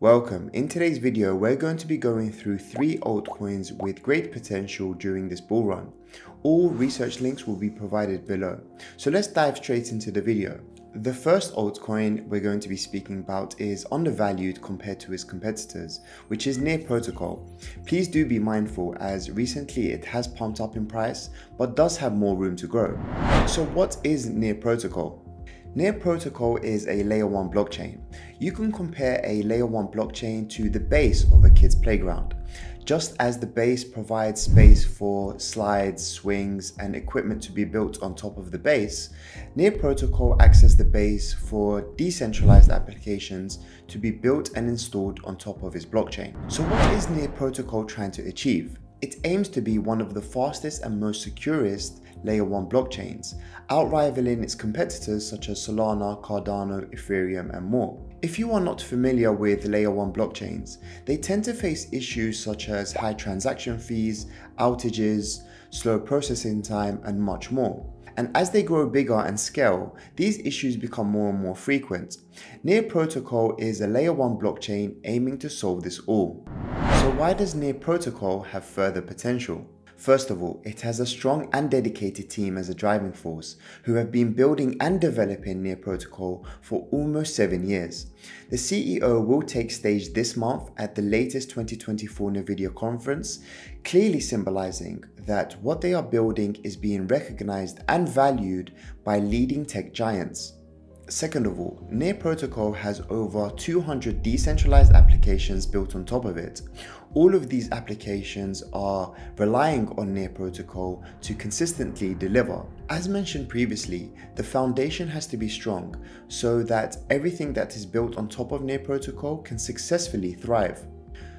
Welcome. In today's video, we're going to be going through three altcoins with great potential during this bull run. All research links will be provided below. So let's dive straight into the video. The first altcoin we're going to be speaking about is undervalued compared to its competitors, which is Near Protocol. Please do be mindful as recently it has pumped up in price, but does have more room to grow. So what is Near Protocol? Near Protocol is a layer 1 blockchain. You can compare a layer 1 blockchain to the base of a kid's playground. Just as the base provides space for slides, swings, and equipment to be built on top of the base, Near Protocol acts as the base for decentralized applications to be built and installed on top of its blockchain. So what is Near Protocol trying to achieve? It aims to be one of the fastest and most securest layer 1 blockchains, outrivaling its competitors such as Solana, Cardano, Ethereum, and more. If you are not familiar with layer 1 blockchains, they tend to face issues such as high transaction fees, outages, slow processing time, and much more. And as they grow bigger and scale, these issues become more and more frequent. Near Protocol is a layer 1 blockchain aiming to solve this all. So why does Near Protocol have further potential? First of all, it has a strong and dedicated team as a driving force who have been building and developing Near Protocol for almost seven years. The CEO will take stage this month at the latest 2024 NVIDIA conference, clearly symbolizing that what they are building is being recognized and valued by leading tech giants. Second of all, Near Protocol has over 200 decentralized applications built on top of it. All of these applications are relying on Near Protocol to consistently deliver. As mentioned previously, the foundation has to be strong so that everything that is built on top of Near Protocol can successfully thrive.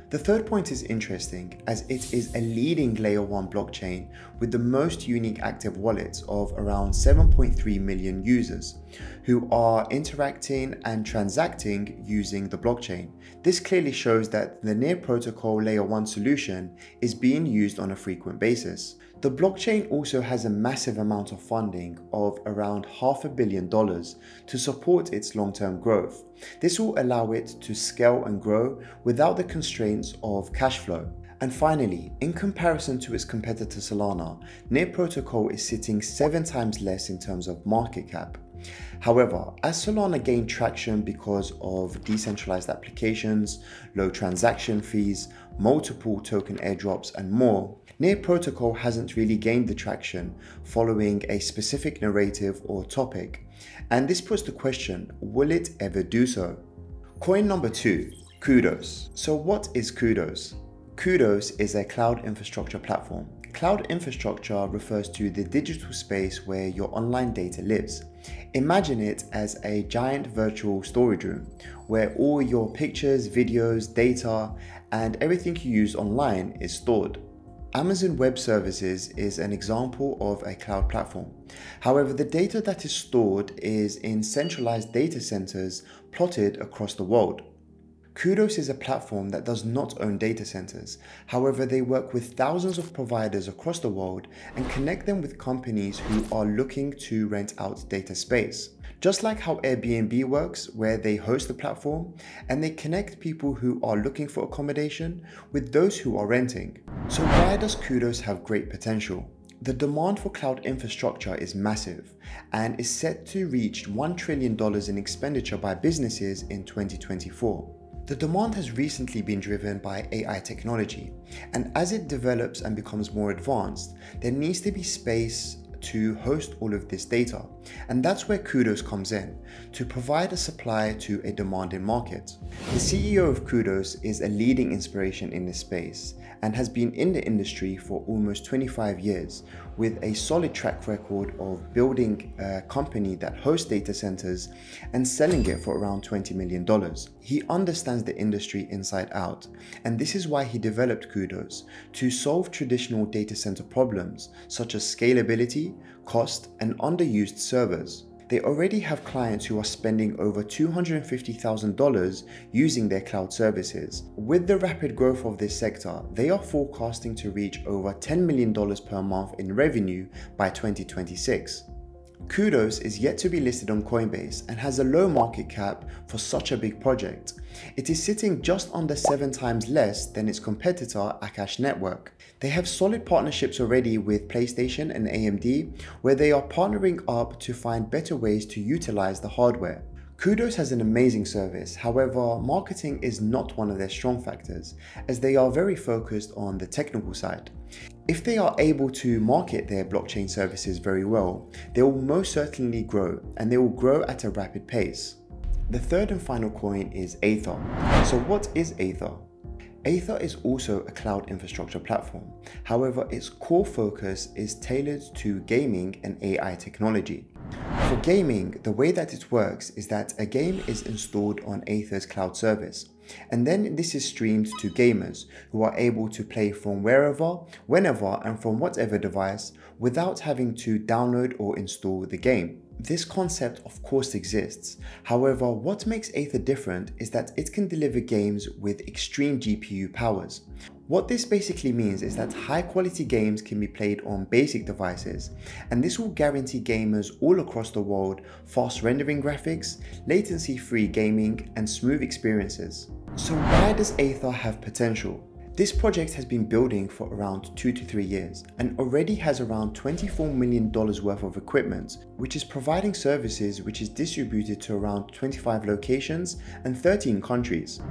The third point is interesting as it is a leading layer 1 blockchain with the most unique active wallets of around 7.3 million users who are interacting and transacting using the blockchain. This clearly shows that the Near Protocol layer 1 solution is being used on a frequent basis. The blockchain also has a massive amount of funding of around half a billion dollars to support its long-term growth. This will allow it to scale and grow without the constraints of cash flow. And finally, in comparison to its competitor Solana, Near Protocol is sitting 7 times less in terms of market cap. However, as Solana gained traction because of decentralized applications, low transaction fees, multiple token airdrops, and more, Near Protocol hasn't really gained the traction following a specific narrative or topic, and this puts the question, will it ever do so? Coin number two, Cudos. So what is Cudos? Cudos is a cloud infrastructure platform. Cloud infrastructure refers to the digital space where your online data lives. Imagine it as a giant virtual storage room where all your pictures, videos, data, and everything you use online is stored. Amazon Web Services is an example of a cloud platform. However, the data that is stored is in centralized data centers plotted across the world. Cudos is a platform that does not own data centers. However, they work with thousands of providers across the world and connect them with companies who are looking to rent out data space. Just like how Airbnb works, where they host the platform and they connect people who are looking for accommodation with those who are renting. So why does Cudos have great potential? The demand for cloud infrastructure is massive and is set to reach $1 trillion in expenditure by businesses in 2024. The demand has recently been driven by AI technology, and as it develops and becomes more advanced, there needs to be space to host all of this data. And that's where Cudos comes in, to provide a supply to a demanding market. The CEO of Cudos is a leading inspiration in this space and has been in the industry for almost 25 years with a solid track record of building a company that hosts data centers and selling it for around $20 million. He understands the industry inside out, and this is why he developed Cudos to solve traditional data center problems such as scalability, cost, and underused servers. They already have clients who are spending over $250,000 using their cloud services. With the rapid growth of this sector, they are forecasting to reach over $10 million per month in revenue by 2026. Cudos is yet to be listed on Coinbase and has a low market cap for such a big project. It is sitting just under 7 times less than its competitor Akash Network. They have solid partnerships already with PlayStation and AMD where they are partnering up to find better ways to utilize the hardware. Cudos has an amazing service, however, marketing is not one of their strong factors, as they are very focused on the technical side. If they are able to market their blockchain services very well, they will most certainly grow, and they will grow at a rapid pace. The third and final coin is Aethir. So what is Aethir? Aethir is also a cloud infrastructure platform. However, its core focus is tailored to gaming and AI technology. For gaming, the way that it works is that a game is installed on Aethir's cloud service, and then this is streamed to gamers who are able to play from wherever, whenever, and from whatever device without having to download or install the game. This concept of course exists, however what makes Aethir different is that it can deliver games with extreme GPU powers. What this basically means is that high quality games can be played on basic devices, and this will guarantee gamers all across the world fast rendering graphics, latency free gaming, and smooth experiences. So why does Aethir have potential? This project has been building for around 2 to 3 years and already has around $24 million worth of equipment, which is providing services which is distributed to around 25 locations and 13 countries.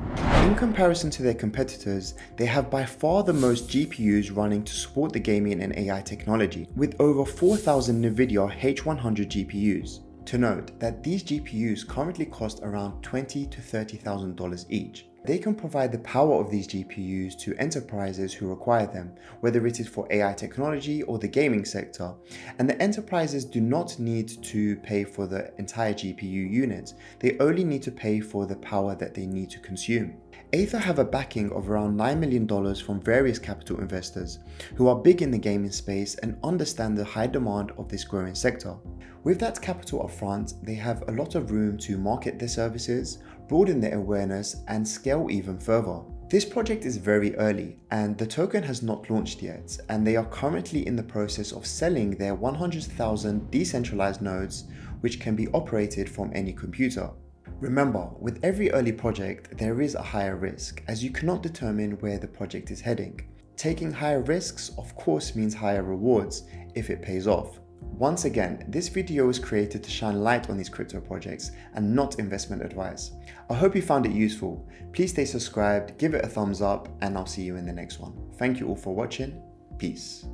In comparison to their competitors, they have by far the most GPUs running to support the gaming and AI technology, with over 4,000 NVIDIA H100 GPUs. To note that these GPUs currently cost around 20 to $30,000 each. They can provide the power of these GPUs to enterprises who require them, whether it is for AI technology or the gaming sector, and the enterprises do not need to pay for the entire GPU unit, they only need to pay for the power that they need to consume. Aethir have a backing of around $9 million from various capital investors who are big in the gaming space and understand the high demand of this growing sector. With that capital upfront, they have a lot of room to market their services, broaden their awareness, and scale even further. This project is very early and the token has not launched yet and they are currently in the process of selling their 100,000 decentralized nodes which can be operated from any computer. Remember, with every early project there is a higher risk as you cannot determine where the project is heading. Taking higher risks of course means higher rewards if it pays off. Once again, this video was created to shine light on these crypto projects and not investment advice. I hope you found it useful. Please stay subscribed, give it a thumbs up, and I'll see you in the next one. Thank you all for watching. Peace.